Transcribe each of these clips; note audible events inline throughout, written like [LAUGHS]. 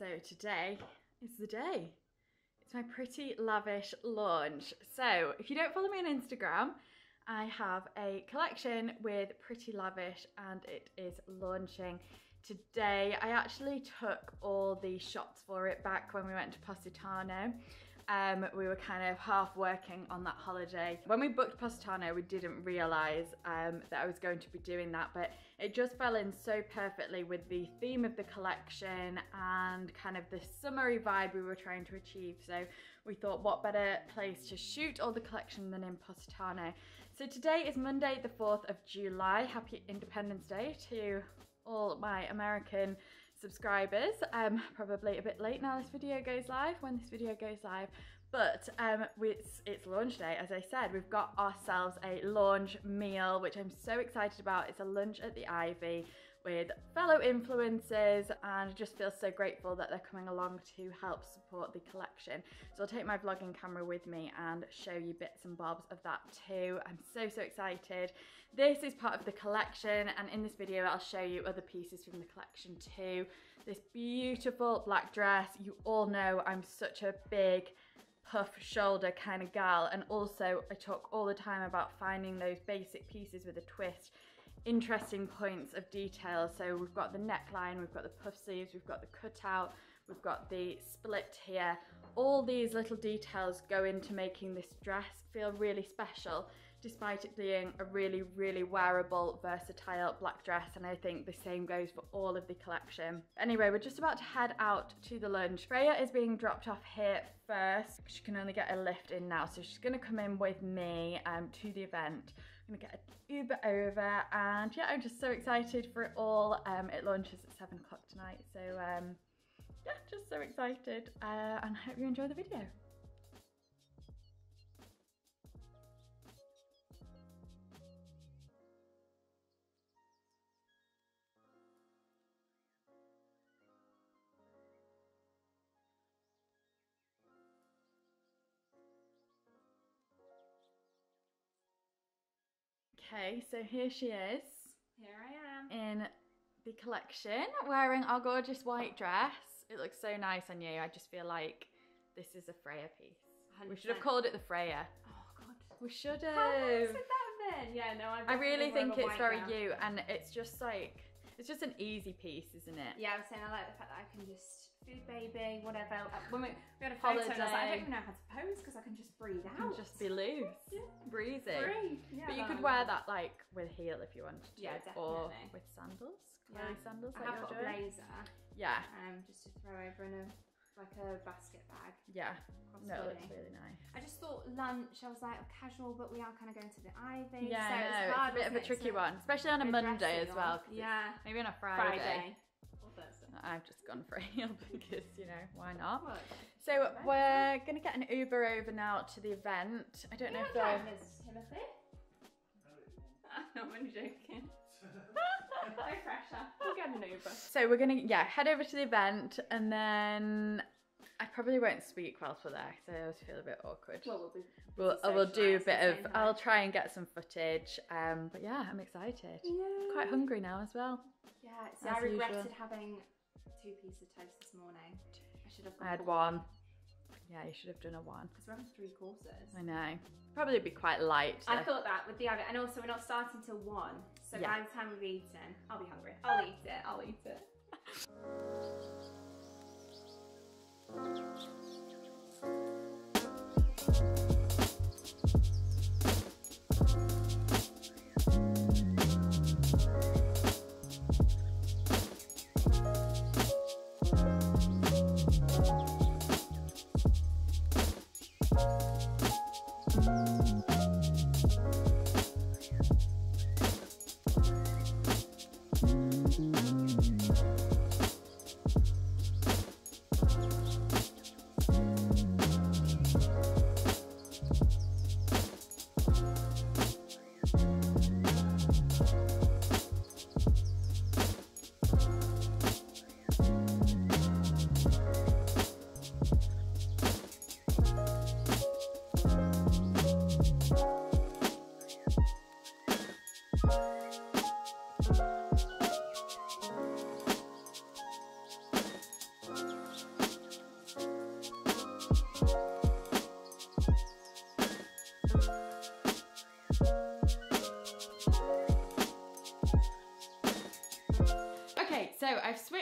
So today is the day. It's my pretty lavish launch. So if you don't follow me on Instagram, I have a collection with Pretty Lavish and it is launching today. I actually took all the shots for it back when we went to Positano um, we were kind of half working on that holiday. When we booked Positano, we didn't realise um, that I was going to be doing that, but it just fell in so perfectly with the theme of the collection and kind of the summery vibe we were trying to achieve. So we thought what better place to shoot all the collection than in Positano. So today is Monday, the 4th of July. Happy Independence Day to all my American subscribers. Um, probably a bit late now this video goes live, when this video goes live, but um, it's, it's launch day, as I said. We've got ourselves a launch meal, which I'm so excited about. It's a lunch at the Ivy with fellow influencers and just feel so grateful that they're coming along to help support the collection. So I'll take my vlogging camera with me and show you bits and bobs of that too. I'm so, so excited. This is part of the collection and in this video I'll show you other pieces from the collection too. This beautiful black dress. You all know I'm such a big puff shoulder kind of gal and also I talk all the time about finding those basic pieces with a twist interesting points of detail. So we've got the neckline, we've got the puff sleeves, we've got the cutout, we've got the split here. All these little details go into making this dress feel really special despite it being a really, really wearable, versatile black dress. And I think the same goes for all of the collection. Anyway, we're just about to head out to the lunch. Freya is being dropped off here first. She can only get a lift in now. So she's gonna come in with me um, to the event. Gonna get an Uber over and yeah, I'm just so excited for it all. Um, it launches at seven o'clock tonight. So um, yeah, just so excited uh, and I hope you enjoy the video. Okay, so here she is. Here I am. In the collection, wearing our gorgeous white dress. It looks so nice on you. I just feel like this is a Freya piece. 100%. We should have called it the Freya. Oh god. We should have. How nice that then? Yeah, no, I really think it's very you and it's just like it's just an easy piece, isn't it? Yeah, I was saying I like the fact that I can just food baby, whatever. Uh, when we, we had a photo, Holiday. I was like, I don't even know how to pose because I can just breathe out. can just be loose, yeah. breezy. Breathe. Yeah, but you could wear that like with heel if you wanted to. Yeah, definitely. Or with sandals, yeah. sandals. I have got a blazer. Yeah. Um, just to throw over in a like a basket bag. Yeah, no, it looks really nice. I just thought lunch, I was like, casual, but we are kind of going to the Ivy. Yeah, so no, it's, hard, it's a bit of a tricky one, especially on a Monday as well. Yeah. Maybe on a Friday. Friday. I've just gone for a [LAUGHS] heel because, you know, why not? So we're going to get an Uber over now to the event. I don't know if they're... Miss Timothy? [LAUGHS] I'm only joking. [LAUGHS] no pressure. We'll get an Uber. So we're gonna yeah head over to the event and then I probably won't speak whilst we're there because I always feel a bit awkward. Well, we'll be. We'll, I will do a bit of. I'll try and get some footage. Um, but yeah, I'm excited. Yeah. Quite hungry now as well. Yeah. So I regretted usual. having two pieces of toast this morning. I should have. I had one. Yeah, you should have done a one. Because we're on three courses. I know. Probably be quite light. I thought that with the other, and also we're not starting till one. So yeah. by the time we've eaten, I'll be hungry. I'll eat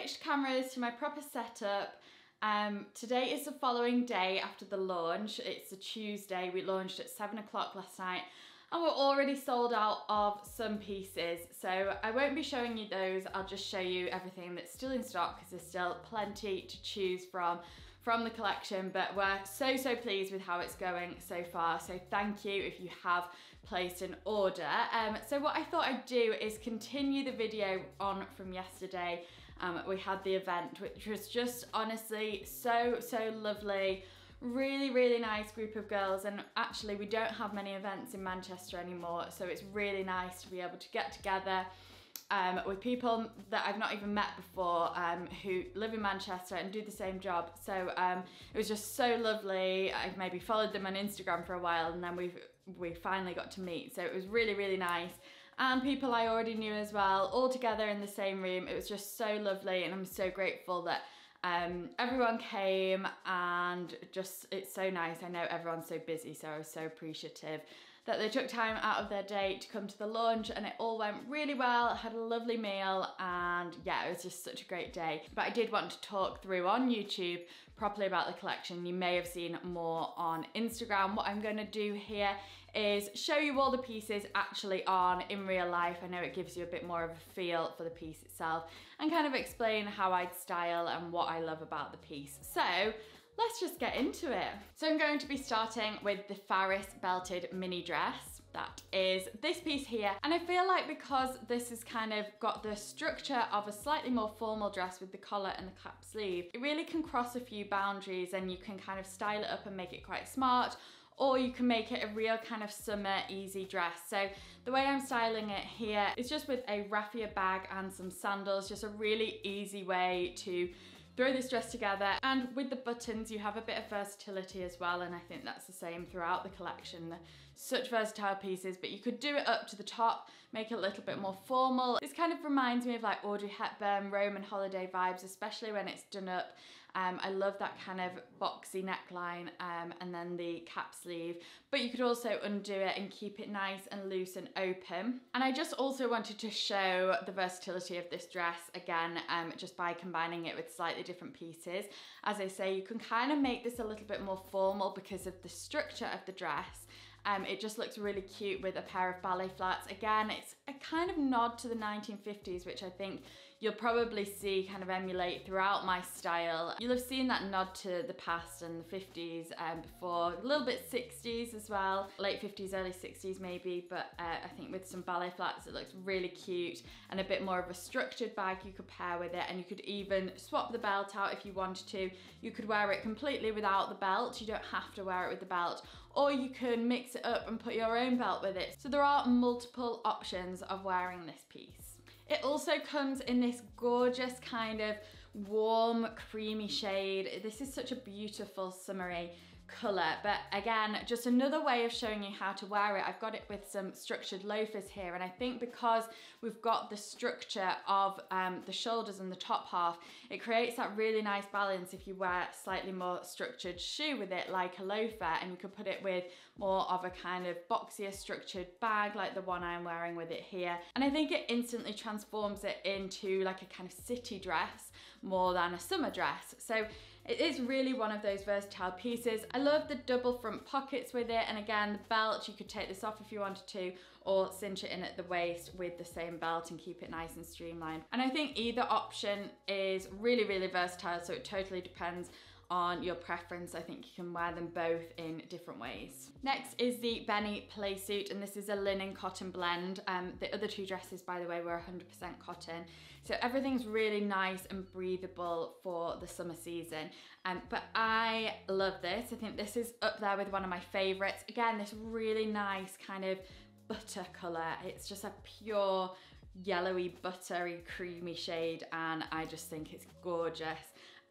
cameras to my proper setup. Um, today is the following day after the launch. It's a Tuesday. We launched at seven o'clock last night and we're already sold out of some pieces. So I won't be showing you those. I'll just show you everything that's still in stock because there's still plenty to choose from from the collection, but we're so, so pleased with how it's going so far. So thank you if you have placed an order. Um, so what I thought I'd do is continue the video on from yesterday. Um, we had the event, which was just honestly so, so lovely. Really, really nice group of girls. And actually, we don't have many events in Manchester anymore. So it's really nice to be able to get together um, with people that I've not even met before um, who live in Manchester and do the same job. So um, it was just so lovely. I've maybe followed them on Instagram for a while and then we've we finally got to meet. So it was really, really nice. And people I already knew as well, all together in the same room. It was just so lovely and I'm so grateful that um, everyone came and just it's so nice. I know everyone's so busy, so I was so appreciative that they took time out of their day to come to the launch and it all went really well. had a lovely meal and yeah, it was just such a great day. But I did want to talk through on YouTube properly about the collection. You may have seen more on Instagram. What I'm going to do here is show you all the pieces actually on in real life. I know it gives you a bit more of a feel for the piece itself and kind of explain how I'd style and what I love about the piece. So let's just get into it. So I'm going to be starting with the Faris belted mini dress. That is this piece here. And I feel like because this has kind of got the structure of a slightly more formal dress with the collar and the cap sleeve, it really can cross a few boundaries and you can kind of style it up and make it quite smart or you can make it a real kind of summer easy dress. So the way I'm styling it here is just with a raffia bag and some sandals, just a really easy way to throw this dress together and with the buttons you have a bit of versatility as well and I think that's the same throughout the collection. Such versatile pieces but you could do it up to the top, make it a little bit more formal. This kind of reminds me of like Audrey Hepburn, Roman holiday vibes especially when it's done up um, I love that kind of boxy neckline um, and then the cap sleeve, but you could also undo it and keep it nice and loose and open. And I just also wanted to show the versatility of this dress again, um, just by combining it with slightly different pieces. As I say, you can kind of make this a little bit more formal because of the structure of the dress. Um, it just looks really cute with a pair of ballet flats. Again, it's a kind of nod to the 1950s, which I think you'll probably see kind of emulate throughout my style. You'll have seen that nod to the past and the 50s um, before, a little bit 60s as well, late 50s, early 60s maybe, but uh, I think with some ballet flats it looks really cute and a bit more of a structured bag you could pair with it and you could even swap the belt out if you wanted to. You could wear it completely without the belt, you don't have to wear it with the belt or you can mix it up and put your own belt with it. So there are multiple options of wearing this piece. It also comes in this gorgeous kind of warm creamy shade. This is such a beautiful summery colour but again just another way of showing you how to wear it. I've got it with some structured loafers here and I think because we've got the structure of um, the shoulders and the top half it creates that really nice balance if you wear slightly more structured shoe with it like a loafer and you could put it with more of a kind of boxier structured bag like the one I'm wearing with it here. And I think it instantly transforms it into like a kind of city dress more than a summer dress. So it is really one of those versatile pieces. I love the double front pockets with it and again the belt, you could take this off if you wanted to or cinch it in at the waist with the same belt and keep it nice and streamlined. And I think either option is really, really versatile so it totally depends on your preference. I think you can wear them both in different ways. Next is the Benny Playsuit, and this is a linen cotton blend. Um, the other two dresses, by the way, were 100% cotton. So everything's really nice and breathable for the summer season. Um, but I love this. I think this is up there with one of my favorites. Again, this really nice kind of butter color. It's just a pure yellowy, buttery, creamy shade, and I just think it's gorgeous.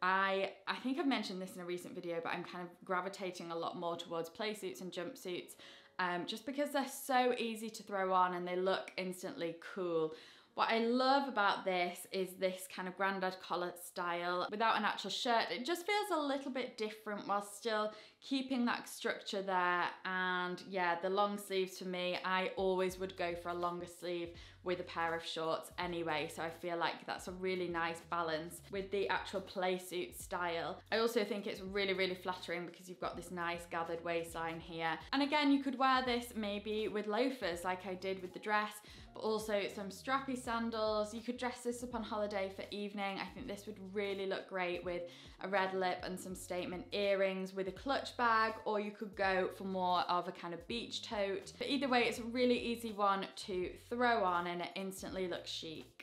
I I think I've mentioned this in a recent video, but I'm kind of gravitating a lot more towards playsuits and jumpsuits um, just because they're so easy to throw on and they look instantly cool. What I love about this is this kind of grandad collar style without an actual shirt. It just feels a little bit different while still keeping that structure there. And yeah, the long sleeves for me, I always would go for a longer sleeve with a pair of shorts anyway. So I feel like that's a really nice balance with the actual play suit style. I also think it's really, really flattering because you've got this nice gathered waistline here. And again, you could wear this maybe with loafers like I did with the dress, but also some strappy sandals. You could dress this up on holiday for evening. I think this would really look great with a red lip and some statement earrings with a clutch bag, or you could go for more of a kind of beach tote. But either way, it's a really easy one to throw on and it instantly looks chic.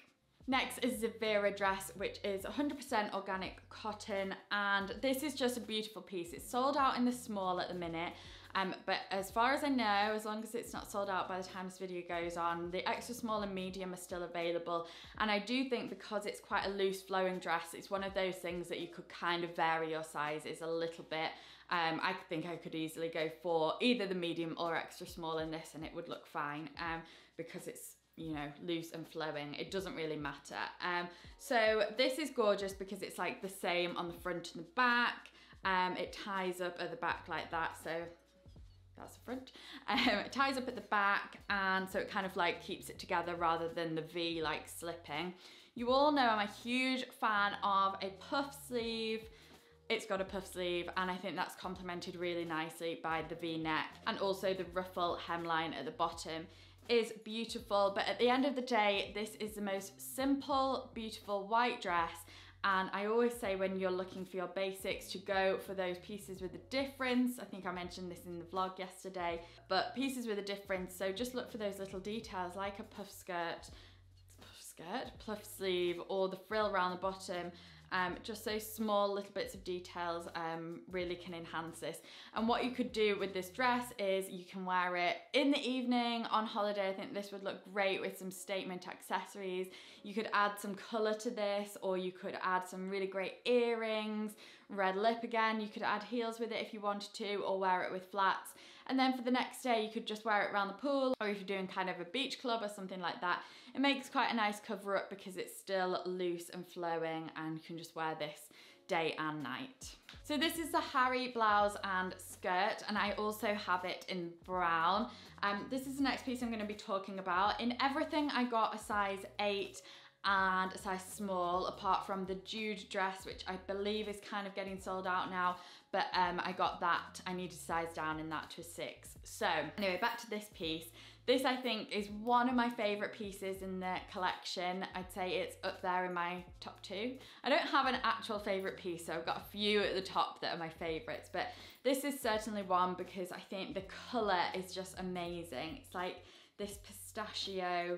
Next is the Vera dress, which is 100% organic cotton, and this is just a beautiful piece. It's sold out in the small at the minute, um, but as far as I know, as long as it's not sold out by the time this video goes on, the extra small and medium are still available. And I do think because it's quite a loose flowing dress, it's one of those things that you could kind of vary your sizes a little bit. Um, I think I could easily go for either the medium or extra small in this and it would look fine um, because it's you know, loose and flowing. It doesn't really matter. Um, so this is gorgeous because it's like the same on the front and the back. Um, it ties up at the back like that. So that's the front. Um, it ties up at the back and so it kind of like keeps it together rather than the V like slipping. You all know I'm a huge fan of a puff sleeve. It's got a puff sleeve and I think that's complemented really nicely by the V-neck and also the ruffle hemline at the bottom is beautiful, but at the end of the day, this is the most simple, beautiful white dress. And I always say when you're looking for your basics to go for those pieces with a difference. I think I mentioned this in the vlog yesterday, but pieces with a difference. So just look for those little details like a puff skirt, puff skirt, puff sleeve, or the frill around the bottom. Um, just those small little bits of details um, really can enhance this. And what you could do with this dress is you can wear it in the evening on holiday. I think this would look great with some statement accessories. You could add some colour to this or you could add some really great earrings, red lip again. You could add heels with it if you wanted to or wear it with flats. And then for the next day, you could just wear it around the pool or if you're doing kind of a beach club or something like that, it makes quite a nice cover up because it's still loose and flowing and you can just wear this day and night. So this is the Harry blouse and skirt and I also have it in brown. Um, this is the next piece I'm going to be talking about. In everything I got a size 8 and a size small apart from the Jude dress which I believe is kind of getting sold out now but um, I got that, I needed to size down in that to a 6. So anyway back to this piece. This I think is one of my favourite pieces in the collection. I'd say it's up there in my top two. I don't have an actual favourite piece, so I've got a few at the top that are my favourites, but this is certainly one because I think the colour is just amazing. It's like this pistachio,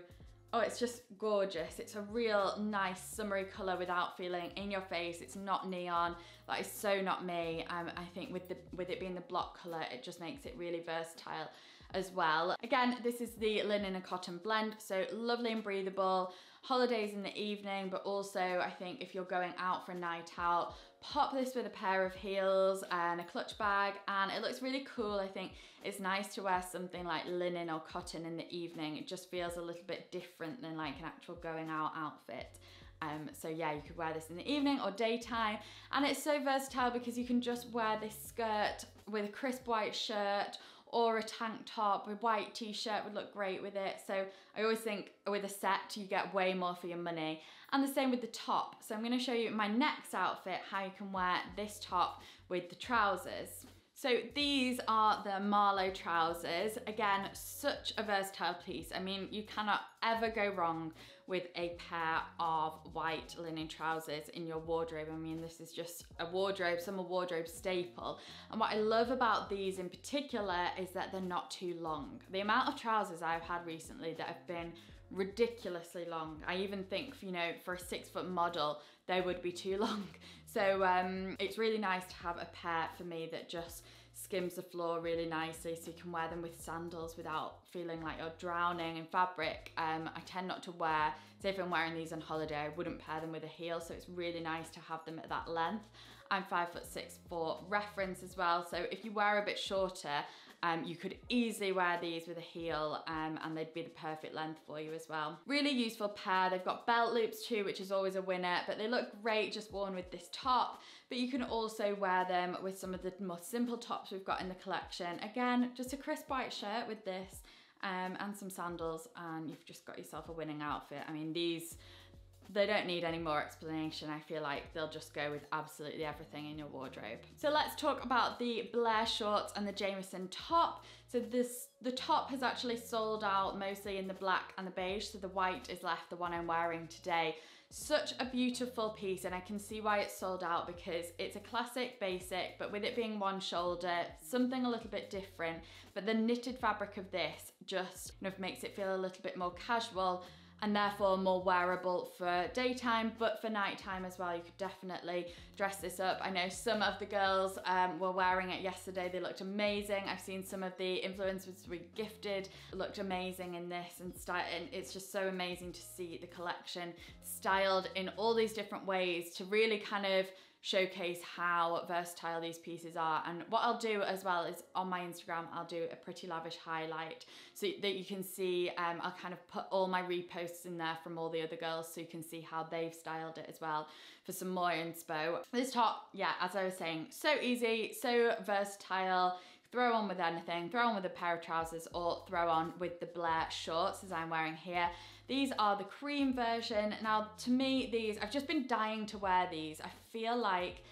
oh it's just gorgeous. It's a real nice summery colour without feeling in your face. It's not neon, that is so not me. Um, I think with, the, with it being the block colour, it just makes it really versatile as well. Again, this is the linen and cotton blend, so lovely and breathable. Holidays in the evening, but also I think if you're going out for a night out, pop this with a pair of heels and a clutch bag and it looks really cool. I think it's nice to wear something like linen or cotton in the evening. It just feels a little bit different than like an actual going out outfit. Um, so yeah, you could wear this in the evening or daytime. And it's so versatile because you can just wear this skirt with a crisp white shirt or a tank top, a white t-shirt would look great with it. So I always think with a set, you get way more for your money. And the same with the top. So I'm gonna show you my next outfit, how you can wear this top with the trousers. So these are the Marlowe trousers. Again, such a versatile piece. I mean, you cannot ever go wrong with a pair of white linen trousers in your wardrobe. I mean, this is just a wardrobe, summer wardrobe staple. And what I love about these in particular is that they're not too long. The amount of trousers I've had recently that have been ridiculously long. I even think, you know, for a six foot model, they would be too long. So um, it's really nice to have a pair for me that just skims the floor really nicely so you can wear them with sandals without feeling like you're drowning in fabric. Um, I tend not to wear, say if I'm wearing these on holiday, I wouldn't pair them with a heel, so it's really nice to have them at that length. I'm five foot six for reference as well, so if you wear a bit shorter, um, you could easily wear these with a heel um, and they'd be the perfect length for you as well. Really useful pair. They've got belt loops too, which is always a winner, but they look great just worn with this top. But you can also wear them with some of the more simple tops we've got in the collection. Again, just a crisp white shirt with this um, and some sandals and you've just got yourself a winning outfit. I mean, these, they don't need any more explanation. I feel like they'll just go with absolutely everything in your wardrobe. So let's talk about the Blair shorts and the Jameson top. So this, the top has actually sold out mostly in the black and the beige. So the white is left, the one I'm wearing today. Such a beautiful piece and I can see why it's sold out because it's a classic basic, but with it being one shoulder, something a little bit different. But the knitted fabric of this just kind of makes it feel a little bit more casual and therefore more wearable for daytime but for nighttime as well you could definitely dress this up. I know some of the girls um, were wearing it yesterday. They looked amazing. I've seen some of the influencers we gifted looked amazing in this and, and it's just so amazing to see the collection styled in all these different ways to really kind of showcase how versatile these pieces are. And what I'll do as well is on my Instagram, I'll do a pretty lavish highlight so that you can see, um, I'll kind of put all my reposts in there from all the other girls so you can see how they've styled it as well for some more inspo. This top, yeah, as I was saying, so easy, so versatile throw on with anything, throw on with a pair of trousers or throw on with the Blair shorts as I'm wearing here. These are the cream version. Now, to me, these, I've just been dying to wear these. I feel like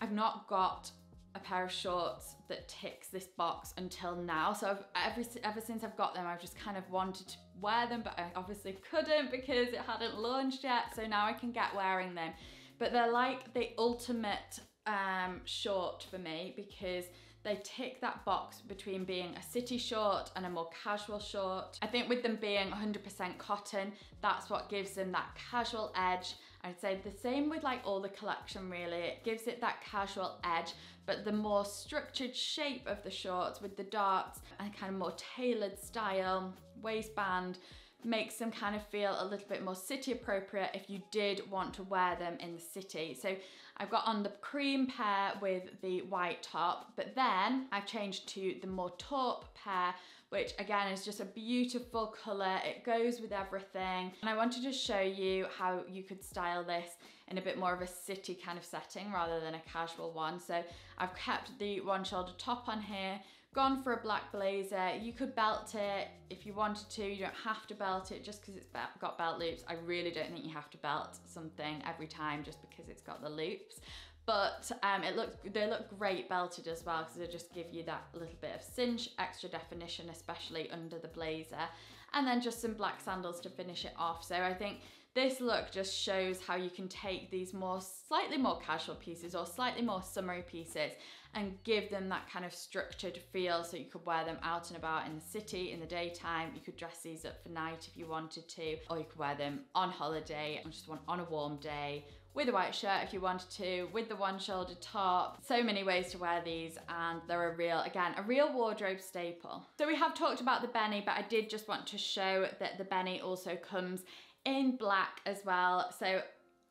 I've not got a pair of shorts that ticks this box until now. So I've, ever, ever since I've got them, I've just kind of wanted to wear them, but I obviously couldn't because it hadn't launched yet. So now I can get wearing them. But they're like the ultimate um, short for me because they tick that box between being a city short and a more casual short. I think with them being 100% cotton, that's what gives them that casual edge. I'd say the same with like all the collection really. It gives it that casual edge, but the more structured shape of the shorts with the darts and kind of more tailored style, waistband, makes them kind of feel a little bit more city appropriate if you did want to wear them in the city. So I've got on the cream pair with the white top, but then I've changed to the more taupe pair, which again is just a beautiful color. It goes with everything. And I wanted to show you how you could style this in a bit more of a city kind of setting rather than a casual one. So I've kept the one shoulder top on here gone for a black blazer. You could belt it if you wanted to. You don't have to belt it just because it's got belt loops. I really don't think you have to belt something every time just because it's got the loops. But um, it looks they look great belted as well because they just give you that little bit of cinch, extra definition, especially under the blazer. And then just some black sandals to finish it off. So I think this look just shows how you can take these more slightly more casual pieces or slightly more summery pieces and give them that kind of structured feel so you could wear them out and about in the city in the daytime. You could dress these up for night if you wanted to, or you could wear them on holiday just on a warm day with a white shirt if you wanted to, with the one shoulder top. So many ways to wear these and they're a real, again, a real wardrobe staple. So we have talked about the Benny, but I did just want to show that the Benny also comes in black as well. So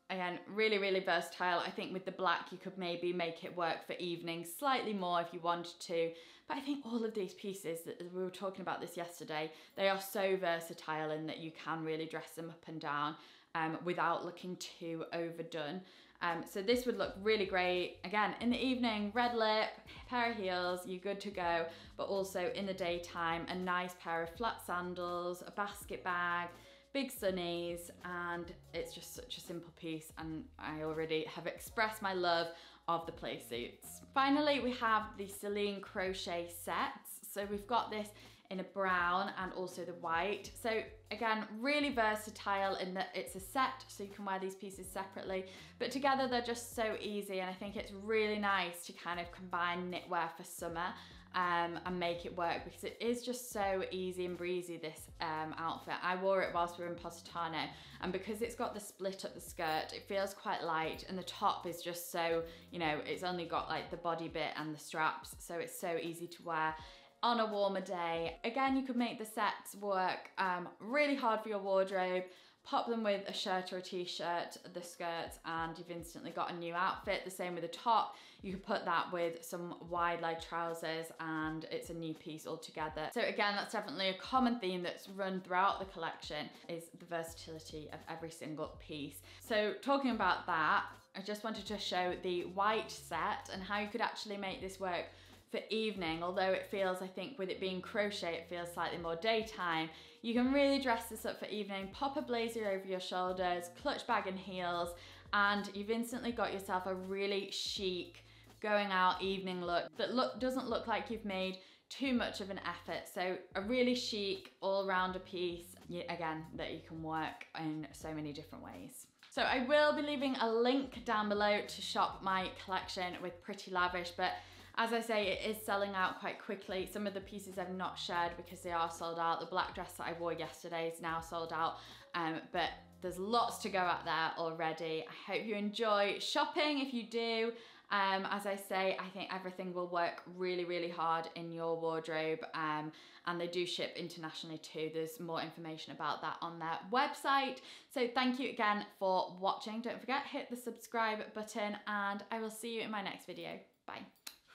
again, really, really versatile. I think with the black, you could maybe make it work for evenings slightly more if you wanted to. But I think all of these pieces, that we were talking about this yesterday, they are so versatile in that you can really dress them up and down um, without looking too overdone. Um, so this would look really great. Again, in the evening, red lip, pair of heels, you're good to go. But also in the daytime, a nice pair of flat sandals, a basket bag, big sunnies and it's just such a simple piece and I already have expressed my love of the play suits. Finally, we have the Celine crochet sets. So we've got this in a brown and also the white. So again, really versatile in that it's a set, so you can wear these pieces separately, but together they're just so easy. And I think it's really nice to kind of combine knitwear for summer um, and make it work because it is just so easy and breezy this um, outfit. I wore it whilst we were in Positano and because it's got the split up the skirt it feels quite light and the top is just so you know it's only got like the body bit and the straps so it's so easy to wear on a warmer day. Again you could make the sets work um, really hard for your wardrobe pop them with a shirt or a t-shirt, the skirts, and you've instantly got a new outfit. The same with the top. You could put that with some wide leg trousers and it's a new piece altogether. So again, that's definitely a common theme that's run throughout the collection is the versatility of every single piece. So talking about that, I just wanted to show the white set and how you could actually make this work for evening, although it feels, I think, with it being crochet, it feels slightly more daytime. You can really dress this up for evening, pop a blazer over your shoulders, clutch bag and heels, and you've instantly got yourself a really chic going out evening look that look doesn't look like you've made too much of an effort. So a really chic all-rounder piece, again, that you can work in so many different ways. So I will be leaving a link down below to shop my collection with Pretty Lavish, but as I say, it is selling out quite quickly. Some of the pieces I've not shared because they are sold out. The black dress that I wore yesterday is now sold out, um, but there's lots to go out there already. I hope you enjoy shopping if you do. Um, as I say, I think everything will work really, really hard in your wardrobe um, and they do ship internationally too. There's more information about that on their website. So thank you again for watching. Don't forget, hit the subscribe button and I will see you in my next video. Bye.